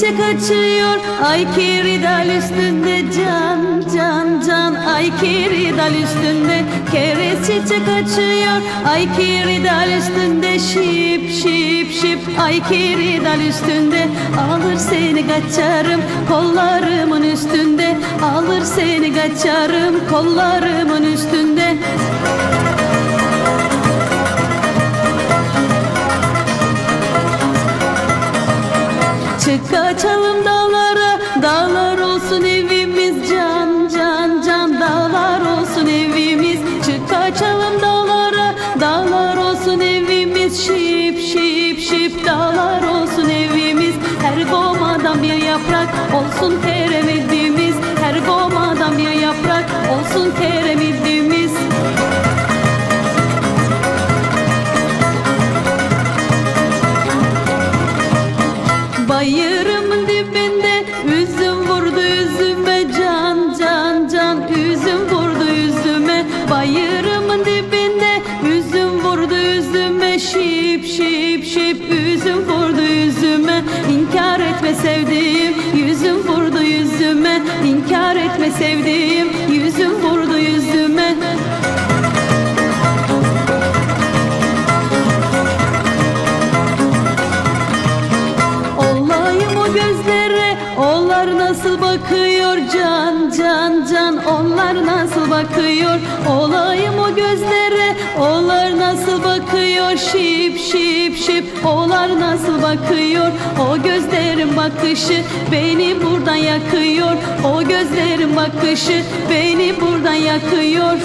kaçıyor Ay kiridal üstünde can can can. Ay kiridal üstünde Keres çiçek açıyor. Ay kiridal üstünde şip şip şip. Ay kiridal üstünde Alır seni kaçarım kollarımın üstünde. Alır seni kaçarım kollarımın üstünde Çık kaçalım dağlara, dağlar olsun evimiz Can can can dağlar olsun evimiz. Çık kaçalım dağlara, dağlar olsun evimiz. Şip şip şip dağlar olsun evimiz. Her gomadan bir yaprak olsun teremidimiz Her gomadan bir yaprak olsun teremidimiz etme sevdiğim yüzüm vurdu yüzüme İnkar etme sevdiğim yüzüm vurdu bakıyor can can can. Onlar nasıl bakıyor? Olayım o gözlere. Onlar nasıl bakıyor? Şip şip şip. Onlar nasıl bakıyor? O gözlerin bakışı Beni buradan yakıyor. O gözlerin bakışı Beni buradan yakıyor